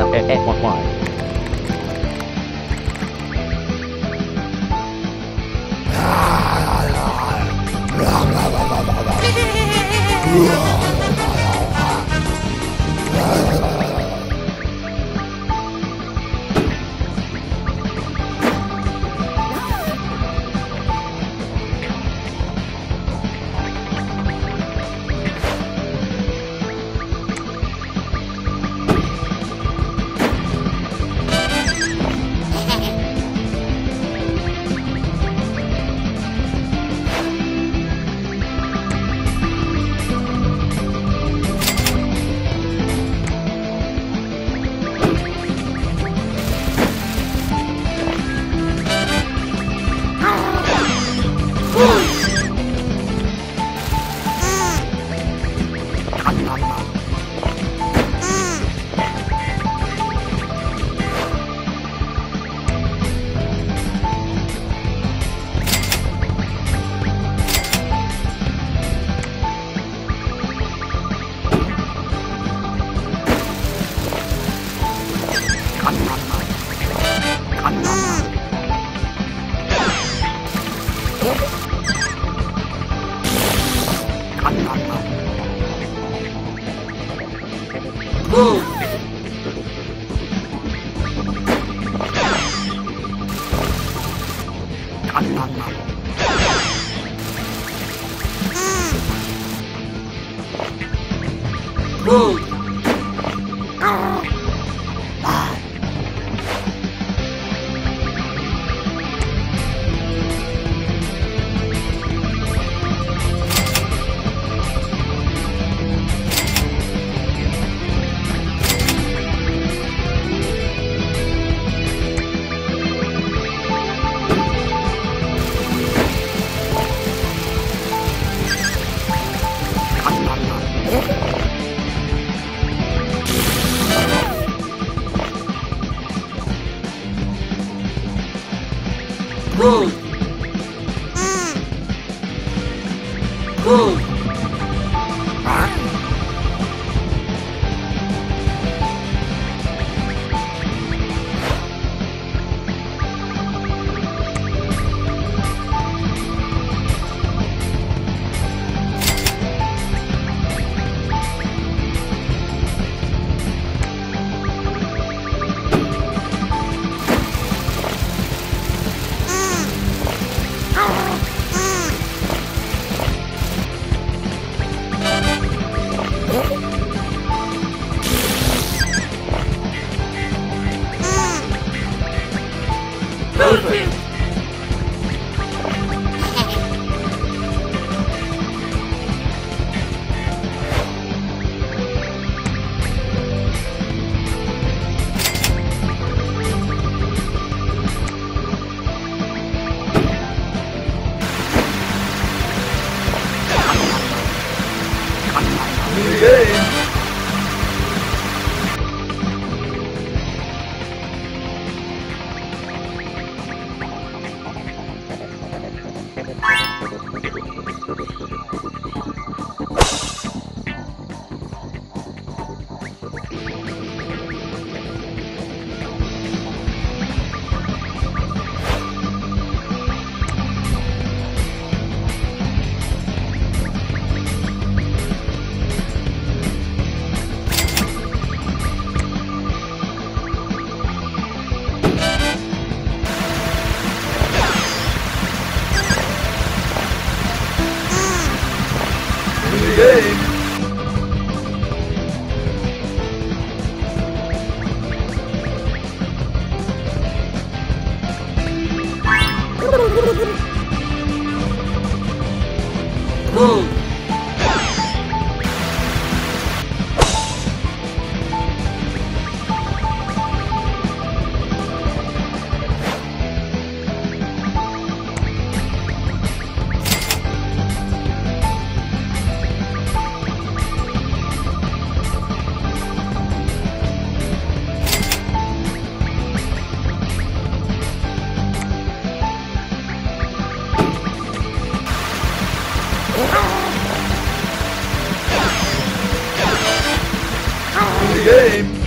L E E Y Y. Yeah. Perfect. Boom! Game.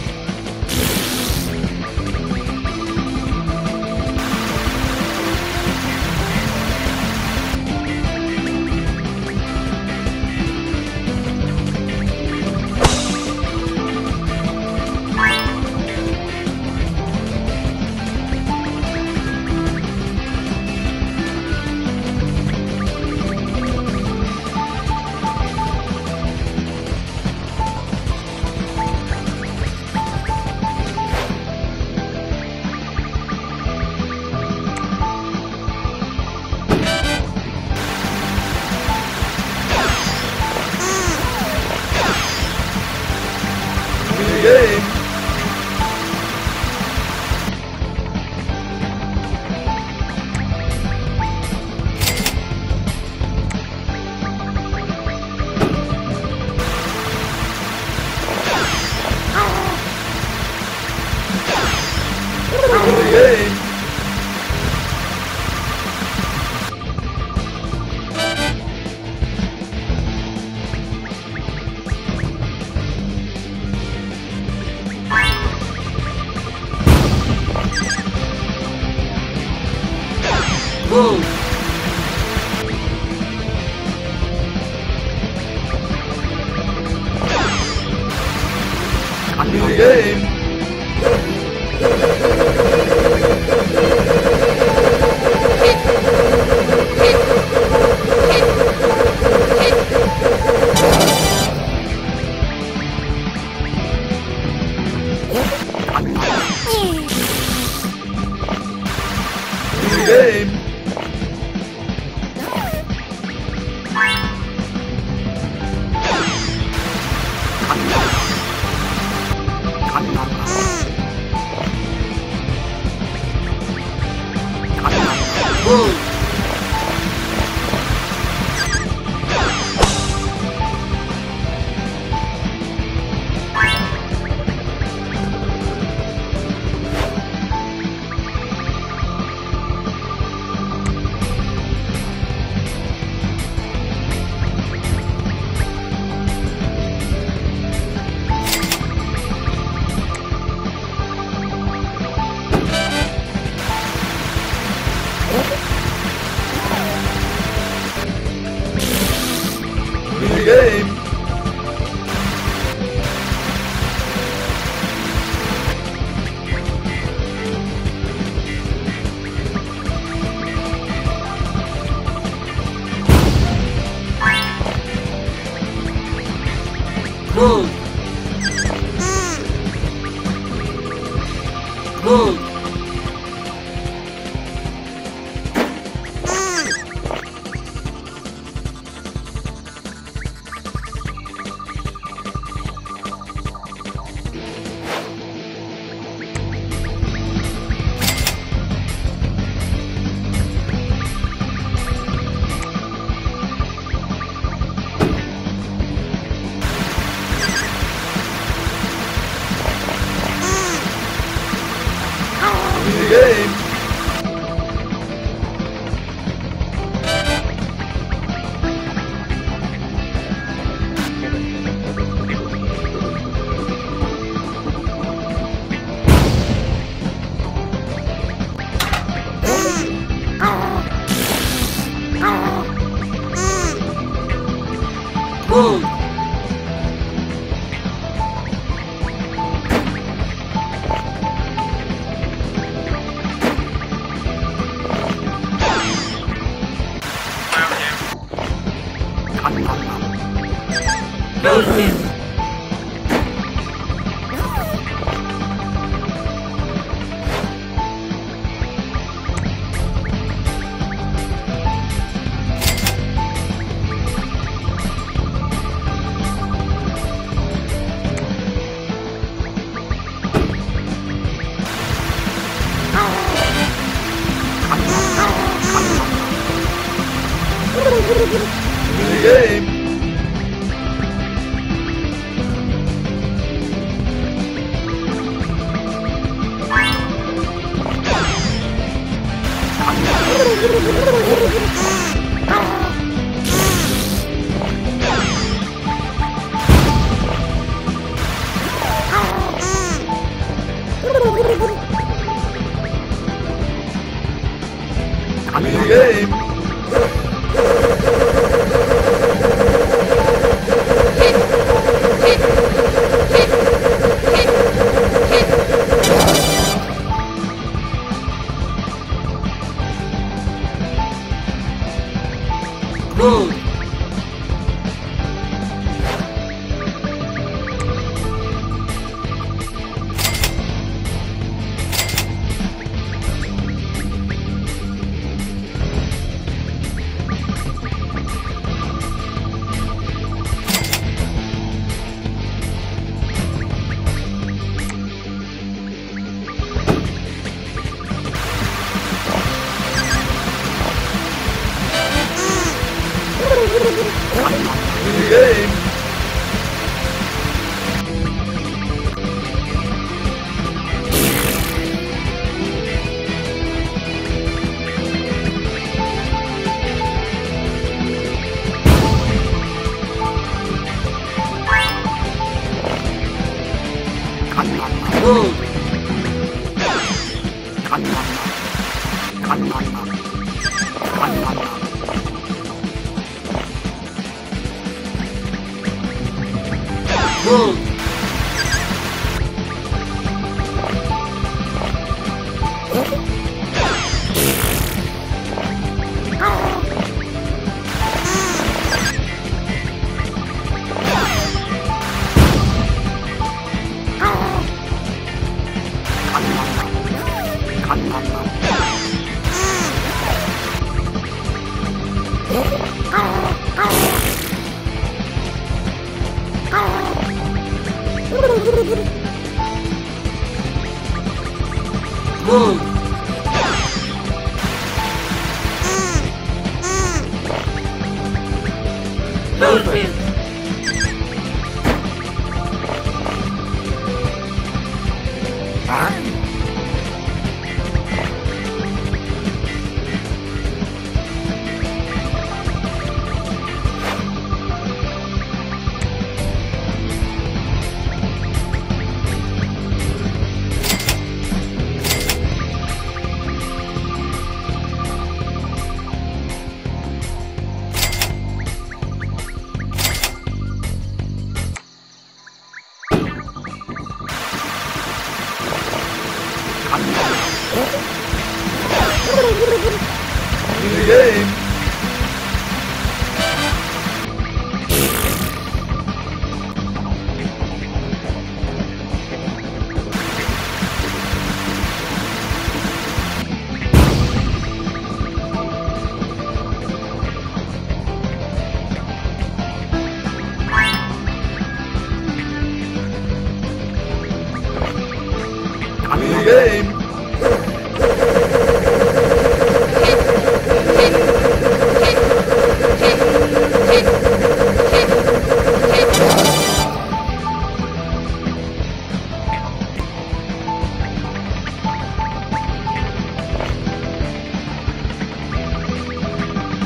Game. Move. Game.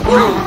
Move.